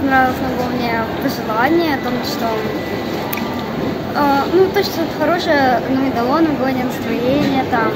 понравилось новогоднее пожелание о том, что э, ну, то, что хорошее ну, и дало новогоднее настроение, там,